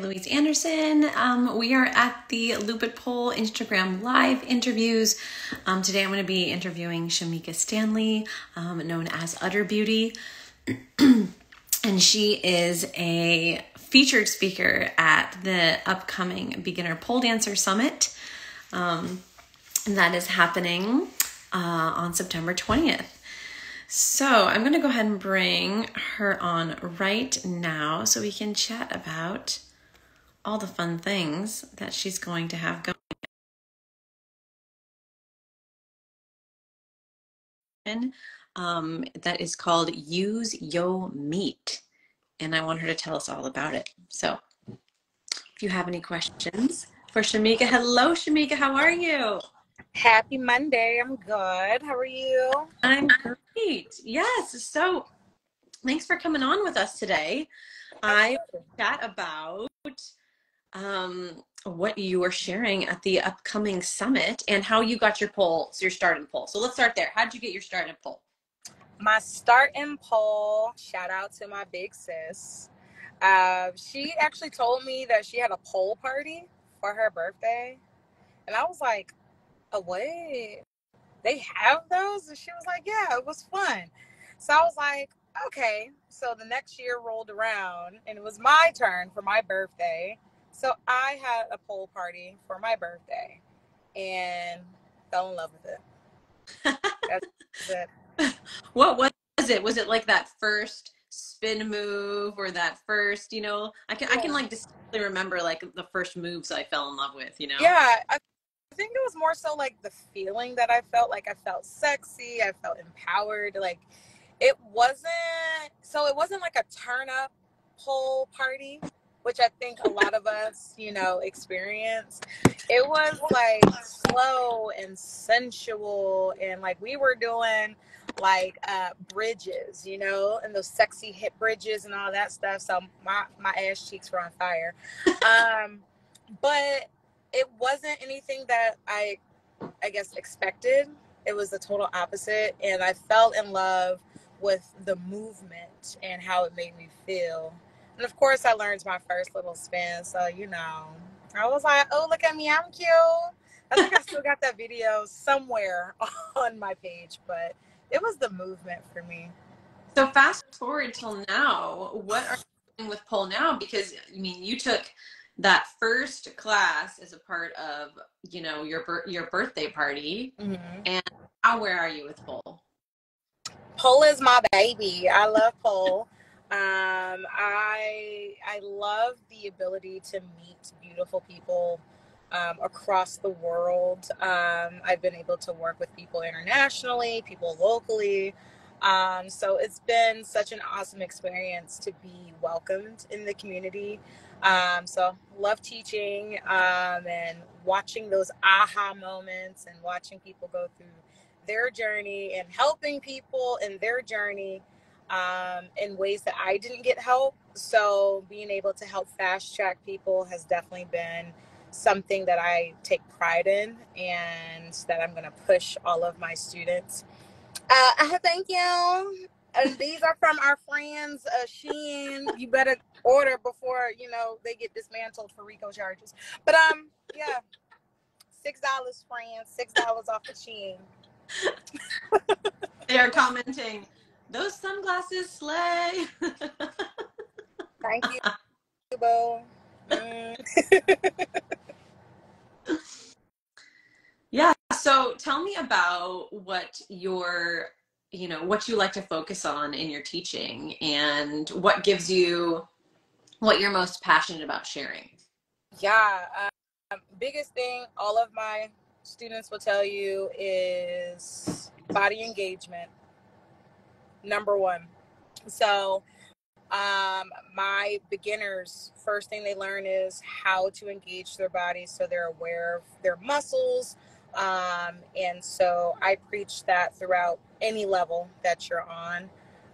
Louise Anderson. Um, we are at the Lupit Pole Instagram live interviews. Um, today I'm going to be interviewing Shemika Stanley, um, known as Utter Beauty. and she is a featured speaker at the upcoming Beginner Pole Dancer Summit. Um, that is happening uh, on September 20th. So I'm going to go ahead and bring her on right now so we can chat about all the fun things that she's going to have going. Um, that is called Use Yo Meat. And I want her to tell us all about it. So if you have any questions for Shemika, hello, Shemika, how are you? Happy Monday. I'm good. How are you? I'm great. Yes. So thanks for coming on with us today. I chat about um, what you are sharing at the upcoming summit and how you got your pole, your starting pole. So let's start there. How did you get your starting pole? My starting pole, shout out to my big sis. Uh, she actually told me that she had a pole party for her birthday. And I was like, oh, wait, they have those? And she was like, yeah, it was fun. So I was like, okay. So the next year rolled around and it was my turn for my birthday. So I had a pole party for my birthday and fell in love with it. That's it. What was it? Was it like that first spin move or that first, you know, I can yeah. I can like distinctly remember like the first moves I fell in love with, you know? Yeah. I think it was more so like the feeling that I felt like I felt sexy, I felt empowered, like it wasn't so it wasn't like a turn up pole party which I think a lot of us, you know, experience. It was like slow and sensual, and like we were doing like uh bridges, you know, and those sexy hip bridges and all that stuff. So my my ass cheeks were on fire. Um, but it wasn't anything that I, I guess, expected. It was the total opposite, and I fell in love with the movement and how it made me feel and of course, I learned my first little spin. So, you know, I was like, oh, look at me. I'm cute. I think I still got that video somewhere on my page, but it was the movement for me. So, fast forward till now, what are you doing with pole now? Because, I mean, you took that first class as a part of, you know, your, your birthday party. Mm-hmm. And now, where are you with pole? Pole is my baby. I love pole. Um, I I love the ability to meet beautiful people um, across the world. Um, I've been able to work with people internationally, people locally. Um, so it's been such an awesome experience to be welcomed in the community. Um, so love teaching um, and watching those aha moments and watching people go through their journey and helping people in their journey um, in ways that I didn't get help. So being able to help fast track people has definitely been something that I take pride in and that I'm going to push all of my students. Uh, thank you. And these are from our friends, uh, Shein. You better order before you know they get dismantled for RICO charges. But um, yeah, six dollars, friends. Six dollars off the Shein. they are commenting those sunglasses slay. Thank you, Bo. Mm. yeah. So tell me about what your, you know, what you like to focus on in your teaching and what gives you, what you're most passionate about sharing. Yeah. Um, biggest thing all of my students will tell you is body engagement number one. So, um, my beginners, first thing they learn is how to engage their bodies so they're aware of their muscles. Um, and so I preach that throughout any level that you're on.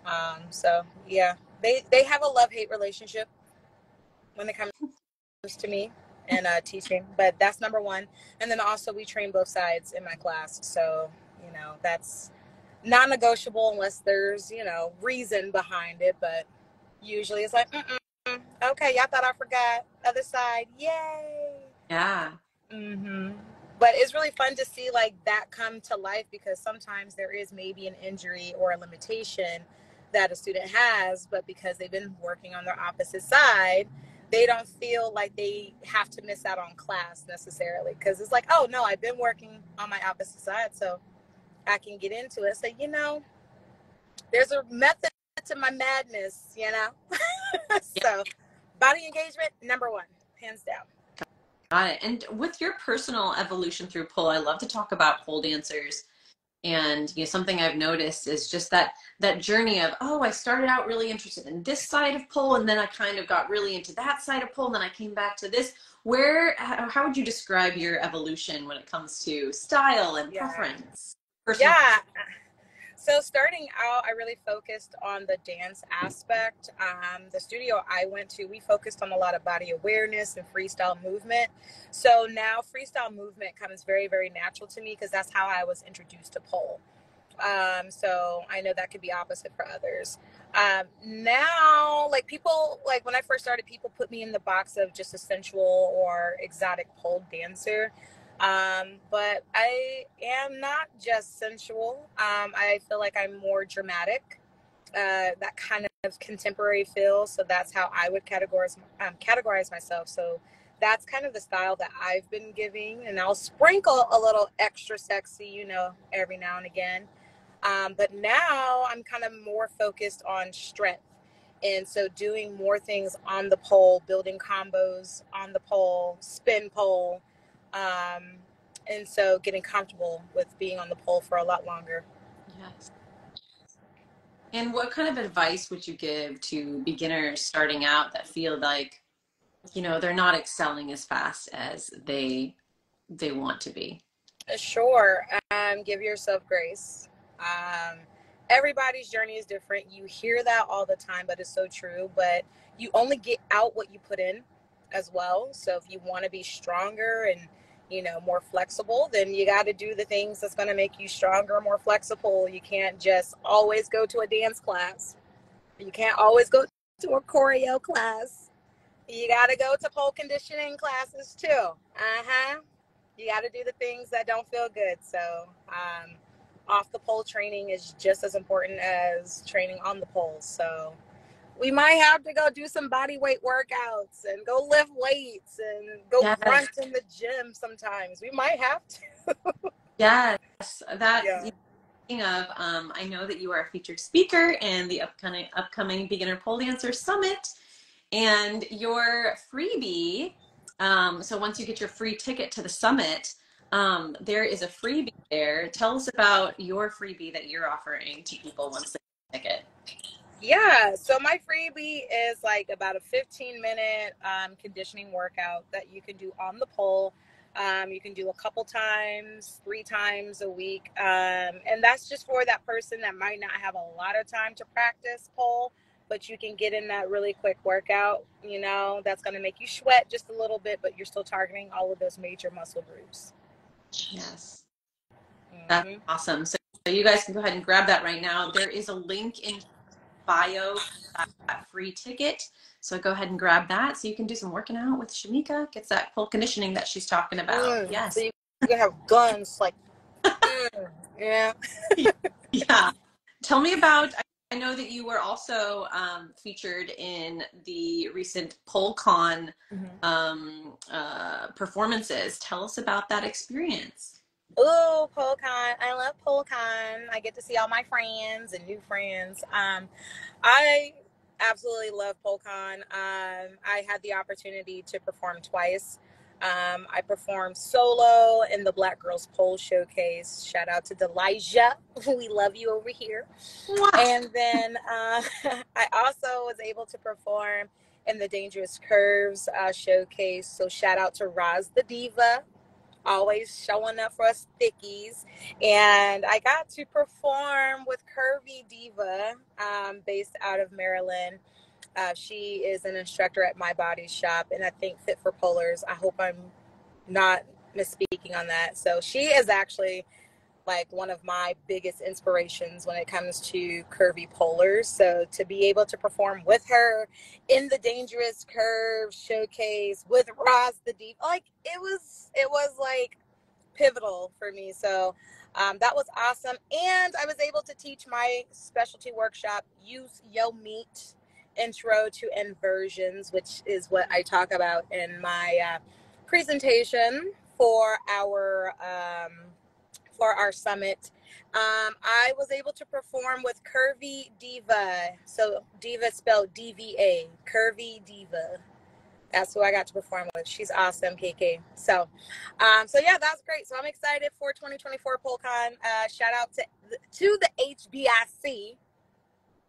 Um, so yeah, they, they have a love hate relationship when it comes to me and uh, teaching, but that's number one. And then also we train both sides in my class. So, you know, that's, non-negotiable unless there's you know reason behind it but usually it's like okay y'all thought i forgot other side. Yay! Yeah. mm-hmm. But it's really fun to see like that come to life because sometimes there is maybe an injury or a limitation that a student has, but because they've been working on their opposite side, they don't feel like they have to miss out on class necessarily because it's like, oh no, I've been working on my opposite side, so I can get into it. So you know, there's a method to my madness, you know. so body engagement number one, hands down. Got it. And with your personal evolution through pole, I love to talk about pole dancers. And you know, something I've noticed is just that that journey of, oh, I started out really interested in this side of pole, and then I kind of got really into that side of pole, and then I came back to this. Where, how would you describe your evolution when it comes to style and Yeah. preference? Personal- Yeah. So starting out, I really focused on the dance aspect. Um, the studio I went to, we focused on a lot of body awareness and freestyle movement. So now freestyle movement comes very, very natural to me because that's how I was introduced to pole. Um, so I know that could be opposite for others. Um, now, like people, like when I first started, people put me in the box of just a sensual or exotic pole dancer. Um, but I am not just sensual. Um, I feel like I'm more dramatic, uh, that kind of contemporary feel. So that's how I would categorize um, categorize myself. So that's kind of the style that I've been giving, and I'll sprinkle a little extra sexy, you know, every now and again. Um, but now I'm kind of more focused on strength. And so doing more things on the pole, building combos on the pole, spin pole, um, and so getting comfortable with being on the pole for a lot longer. Yes. And what kind of advice would you give to beginners starting out that feel like, you know, they're not excelling as fast as they they want to be? Uh, Sure, um, give yourself grace. Um, everybody's journey is different. You hear that all the time, but it's so true. But you only get out what you put in as well. So if you want to be stronger and you know more flexible, then you got to do the things that's going to make you stronger, more flexible. You can't just always go to a dance class. You can't always go to a choreo class. You got to go to pole conditioning classes too. Uh huh. You got to do the things that don't feel good. So, um, off the pole training is just as important as training on the poles So, we might have to go do some body weight workouts and go lift weights and go Yes. grunt in the gym sometimes. We might have to. Yes, that Yeah. speaking of, um, I know that you are a featured speaker in the upcoming upcoming Beginner Pole Dancer Summit, and your freebie. Um, so once you get your free ticket to the summit, um, there is a freebie there. Tell us about your freebie that you're offering to people once they get a ticket. Yeah, so my freebie is like about a 15 minute um, conditioning workout that you can do on the pole. Um, you can do a couple times, three times a week. Um, and that's just for that person that might not have a lot of time to practice pole, but you can get in that really quick workout, you know, that's going to make you sweat just a little bit, but you're still targeting all of those major muscle groups. Yes. That's Mhm. awesome. So, so you guys can go ahead and grab that right now. There is a link in bio that free ticket. So go ahead and grab that so you can do some working out with Shemika. Gets that full conditioning that she's talking about. Mm, Yes. So you, can have guns like, mm, yeah. Yeah. Tell me about. I know that you were also um, featured in the recent PoleCon um, uh, performances. Tell us about that experience. Ooh, PoleCon. I love PoleCon. I get to see all my friends and new friends. Um, I absolutely love PoleCon. Um, I had the opportunity to perform twice. Um, I performed solo in the Black Girls Pole Showcase. Shout out to Delijah. We love you over here. And then uh, I also was able to perform in the Dangerous Curves uh, showcase. So shout out to Roz the Diva, always showing up for us thickies. And I got to perform with Curvy Diva, um, based out of Maryland. Uh, she is an instructor at My Body Shop, and I think Fit for Polars. I hope I'm not misspeaking on that. So she is actually like one of my biggest inspirations when it comes to curvy polers. So to be able to perform with her in the dangerous curve showcase with Roz the Deep, like it was, it was like pivotal for me. So um, that was awesome. And I was able to teach my specialty workshop, Use Yo Meat Intro to Inversions, which is what I talk about in my uh, presentation for our um, for our summit. Um, I was able to perform with Curvy Diva. So Diva spelled D V A, Curvy Diva. That's who I got to perform with. She's awesome, KK. So, um, so yeah, that's great. So I'm excited for 2024 PoleCon. Uh, shout out to to the HBIC,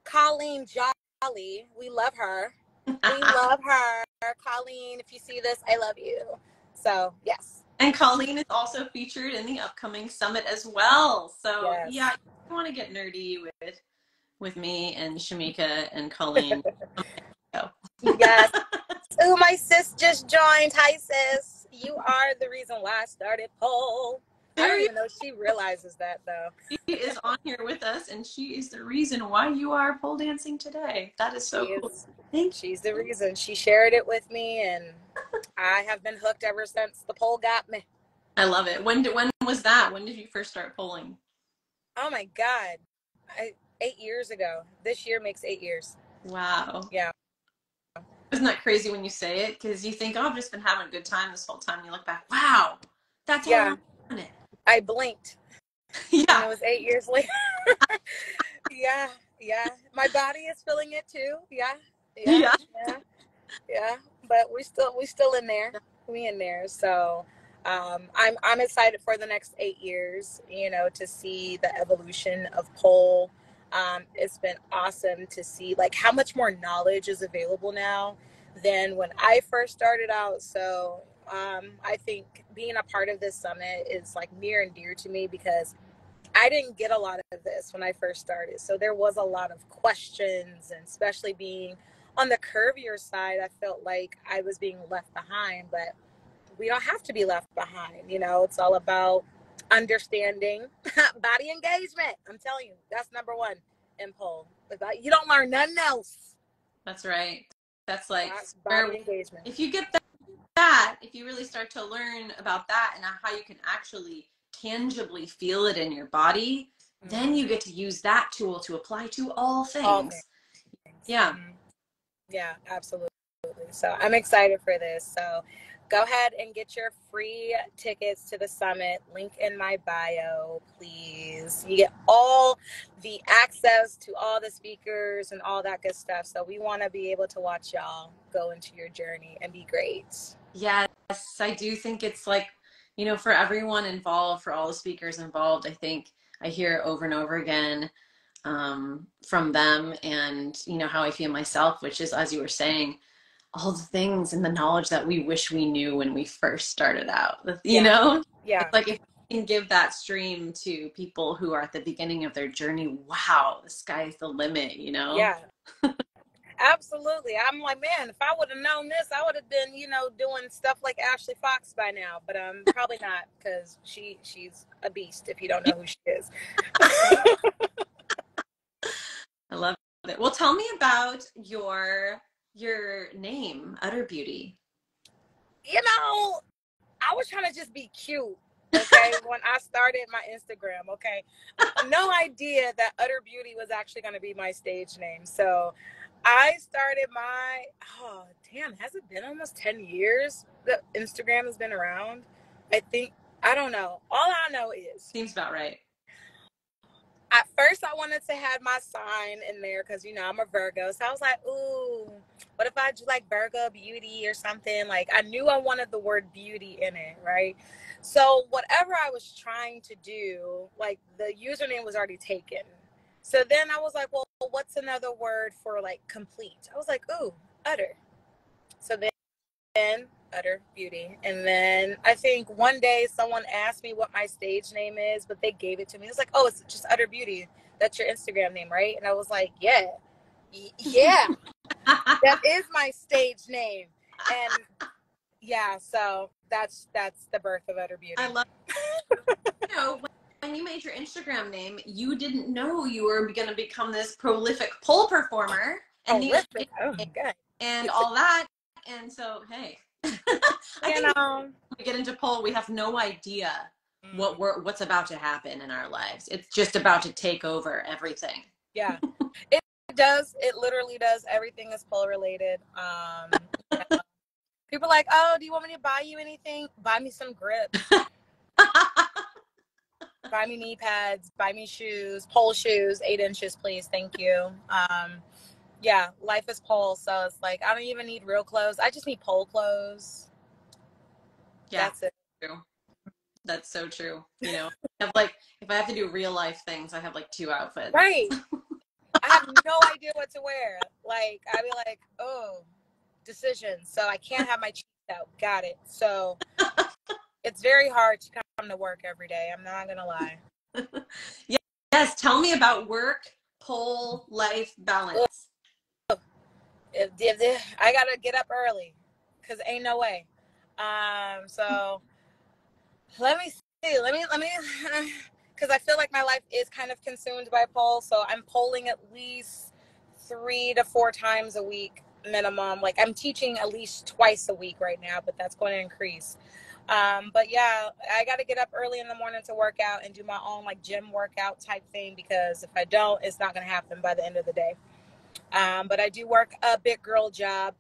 Colleen Jolly. We love her. We love her, Colleen. If you see this, I love you. So yes. And Colleen is also featured in the upcoming summit as well. So yes. yeah, I want to get nerdy with with me and Shemika and Colleen. yes. Oh, my sis just joined. Hi, sis. You are the reason why I started pole. I don't even know she realizes that though. She is on here with us, and she is the reason why you are pole dancing today. That is so she cool. Is, Thank she's the reason. She shared it with me, and I have been hooked ever since the pole got me. I love it. When did when was that? When did you first start poling? Oh my god, I, eight years ago. This year makes eight years. Wow. Yeah. Isn't that crazy when you say it? Because you think, oh, I've just been having a good time this whole time. You look back, wow, that's yeah. it. I blinked. yeah. It was eight years later. yeah, yeah. My body is feeling it too. Yeah. Yeah. Yeah. yeah. yeah. But we still we still in there. We in there. So um, I'm I'm excited for the next eight years, you know, to see the evolution of pole um, it's been awesome to see like how much more knowledge is available now than when I first started out. So um, I think being a part of this summit is like near and dear to me because I didn't get a lot of this when I first started. So there was a lot of questions, and especially being on the curvier side, I felt like I was being left behind. But we don't have to be left behind. You know, it's all about understanding body engagement. I'm telling you, that's number one in pole. You don't learn nothing else. That's right. That's like body engagement. If you get that, that, if you really start to learn about that and how you can actually tangibly feel it in your body, mm-hmm. then you get to use that tool to apply to all things. All things. Yeah. Mm-hmm. Yeah, absolutely. So I'm excited for this. So go ahead and get your free tickets to the summit. Link in my bio, please. You get all the access to all the speakers and all that good stuff. So we want to be able to watch y'all go into your journey and be great. Yes, I do think it's like, you know, for everyone involved, for all the speakers involved, I think I hear over and over again um, from them and, you know, how I feel myself, which is, as you were saying, all the things and the knowledge that we wish we knew when we first started out. You yeah. know? Yeah. It's like if we can give that stream to people who are at the beginning of their journey, wow, the sky's the limit, you know? Yeah. Absolutely. I'm like, man, if I would have known this, I would have been, you know, doing stuff like Ashley Fox by now. But um, probably not because she she's a beast. If you don't know who she is. I love it. Well, tell me about your your name, Utter Beauty? You know, I was trying to just be cute. Okay, when I started my Instagram, okay, no idea that Utter Beauty was actually going to be my stage name. So I started my, oh, damn, has it been almost 10 years that Instagram has been around? I think, I don't know. All I know is. Seems about right at first I wanted to have my sign in there because you know I'm a Virgo. So I was like, ooh, what if I do like Virgo beauty or something? Like I knew I wanted the word beauty in it, right? So whatever I was trying to do, like the username was already taken. So then I was like, well, what's another word for like complete? I was like, ooh, utter. So then then utter beauty. And then I think one day someone asked me what my stage name is, but they gave it to me. It was like, oh, it's just utter beauty. That's your Instagram name, right? And I was like, yeah, yeah, that is my stage name. And yeah, so that's that's the birth of utter beauty. I love. you know, when you made your Instagram name, you didn't know you were going to become this prolific pole performer and prolific. Oh god. and all that. And so, hey, I You know. we get into pole, we have no idea Mm. what we're what's about to happen in our lives. It's just about to take over everything. Yeah. it does. It literally does. Everything is pole related. Um you know. people are like, oh, do you want me to buy you anything? Buy me some grips. Buy me knee pads, buy me shoes, pole shoes, eight inches, please. Thank you. Um, yeah, life is pole. So it's like, I don't even need real clothes. I just need pole clothes. yeah, That's it. true. That's so true. You know, I have like if I have to do real life things, I have like two outfits. Right. I have no idea what to wear. Like, I'd be like, oh, decisions. So I can't have my cheeks out. Got it. So it's very hard to come to work every day. I'm not going to lie. Yes, tell me about work, pole, life balance. if, if, if I gotta get up early, cause ain't no way. Um, so let me see. Let me let me, cause I feel like my life is kind of consumed by pole. So I'm poling at least three to four times a week minimum. Like I'm teaching at least twice a week right now, but that's going to increase. Um, but yeah, I got to get up early in the morning to work out and do my own like gym workout type thing because if I don't, it's not going to happen by the end of the day. Um, but I do work a big girl job.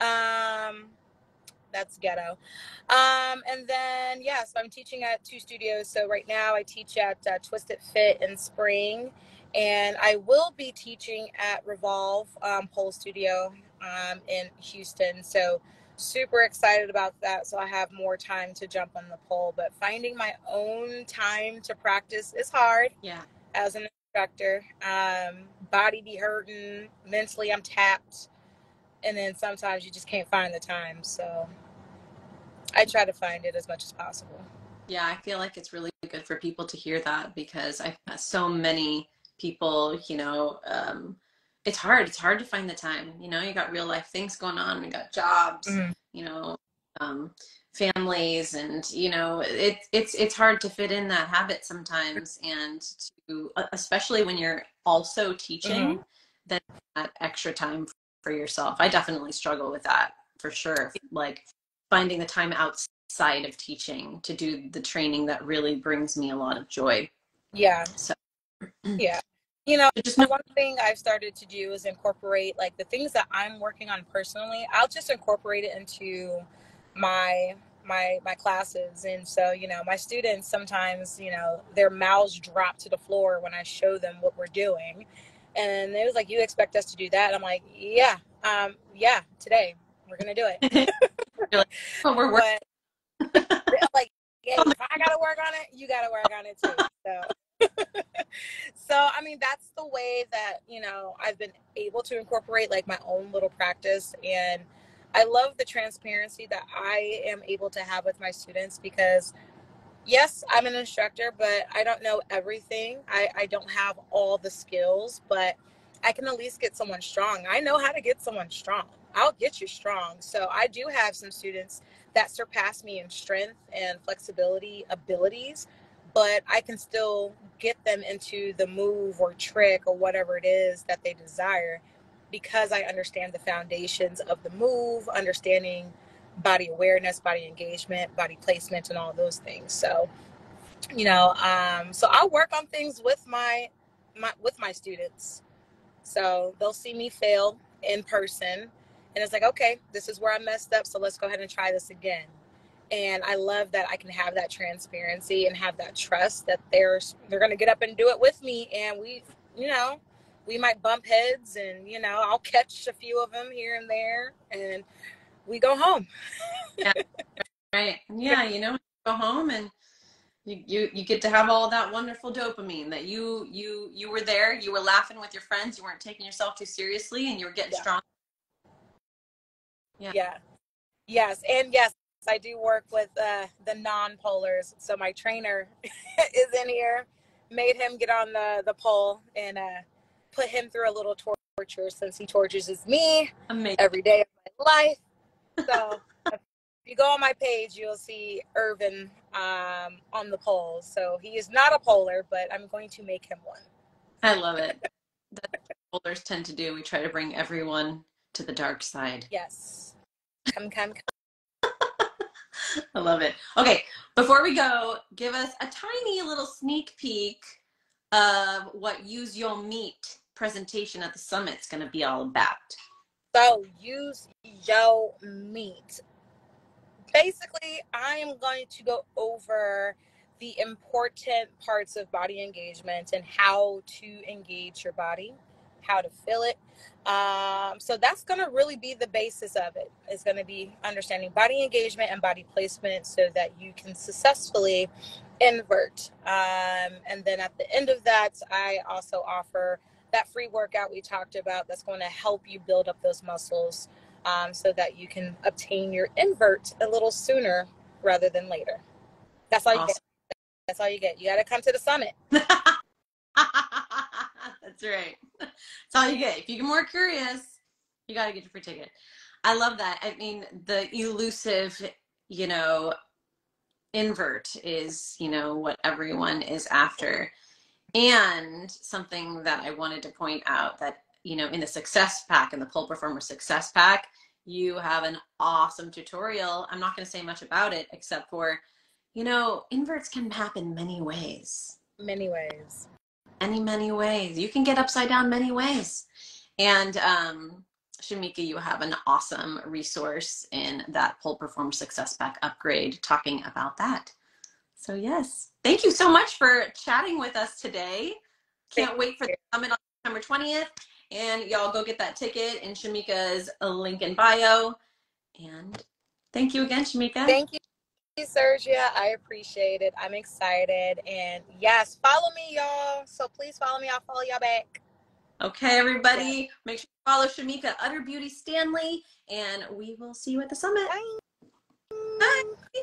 Um, that's ghetto. Um, and then, yeah, so I'm teaching at two studios. So right now I teach at uh, Twisted Fit in Spring. And I will be teaching at Revolve um, Pole Studio um, in Houston. So super excited about that. So I have more time to jump on the pole. But finding my own time to practice is hard Yeah. as an instructor. Um, body be hurting, mentally I'm tapped, and then sometimes you just can't find the time. So I try to find it as much as possible. Yeah, I feel like it's really good for people to hear that because I've met so many people, you know, um, it's hard. It's hard to find the time. You know, you got real life things going on, you got jobs, Mhm. you know, um, families, and you know, it, it's it's hard to fit in that habit sometimes, and to especially when you're also teaching, then that extra time for yourself. I definitely struggle with that for sure. Like finding the time outside of teaching to do the training that really brings me a lot of joy. Yeah, So yeah. You know, just one thing I've started to do is incorporate like the things that I'm working on personally. I'll just incorporate it into my my my classes and so you know my students sometimes you know their mouths drop to the floor when i show them what we're doing and it was like you expect us to do that i'm like yeah um yeah today we're gonna do it well, we're working. but like yeah, if i gotta work on it you gotta work on it too so so i mean that's the way that you know i've been able to incorporate like my own little practice and i love the transparency that i am able to have with my students because yes i'm an instructor but i don't know everything. I, I don't have all the skills but i can at least get someone strong. I know how to get someone strong. I'll get you strong. So i do have some students that surpass me in strength and flexibility abilities but I can still get them into the move or trick or whatever it is that they desire because I understand the foundations of the move, understanding body awareness, body engagement, body placement, and all those things. So, you know, um, so I'll work on things with my, my with my students. So they'll see me fail in person, and it's like, okay, this is where I messed up. So let's go ahead and try this again and I love that I can have that transparency and have that trust that they're they're gonna get up and do it with me, and we, you know, we might bump heads, and you know, I'll catch a few of them here and there, and we go home. Right. Yeah, you know, go home and you, you you get to have all that wonderful dopamine that you you you were there, you were laughing with your friends, you weren't taking yourself too seriously, and you were getting Yeah. strong. Yeah. Yeah, yes, and yes, I do work with uh, the non-polers. So my trainer is in here, made him get on the the pole and uh, put him through a little torture since he tortures me. Amazing. every day of my life. So If you go on my page, you'll see Irvin um, on the poles. So he is not a poler, but I'm going to make him one. I love it. That's what polers tend to do. We try to bring everyone to the dark side. Yes. Come, come, come. I love it. Okay, before we go, give us a tiny little sneak peek of what Use Your Meat presentation at the summit is going to be all about. So use your meat. Basically, I am going to go over the important parts of body engagement and how to engage your body, how to fill it. Um, so that's going to really be the basis of it. It's going to be understanding body engagement and body placement so that you can successfully invert. Um, and then at the end of that, I also offer that free workout we talked about that's going to help you build up those muscles um, so that you can obtain your invert a little sooner rather than later. That's all you Awesome. get. That's all you get. You got to come to the summit. That's right. That's all you get. If you get more curious, you got to get your free ticket. I love that. I mean, the elusive, you know, invert is, you know, what everyone is after. And something that I wanted to point out that, you know, in the success pack, in the Pole Performer Success Pack, you have an awesome tutorial. I'm not going to say much about it except for, you know, inverts can happen many ways Many ways. Many many ways. You can get upside down many ways. And um shemika you have an awesome resource in that pole perform success pack upgrade talking about that. So yes. Thank you so much for chatting with us today. Can't Thank wait for the summit on september 20th and y'all go get that ticket in shemika's link in bio. And thank you again shemika. Thank you, you, I appreciate it. I'm excited. And yes, follow me, y'all. So please follow me. I'll follow y'all back. Okay, everybody. Make sure you follow Shemika Utter Beauty Stanley, and we will see you at the summit. Bye. Bye.